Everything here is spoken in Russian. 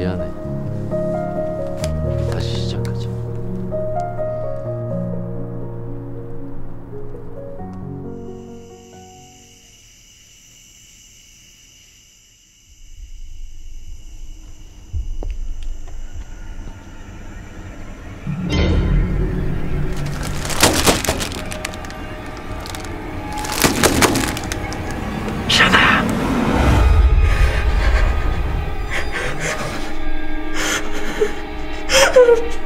미안해. скажешь?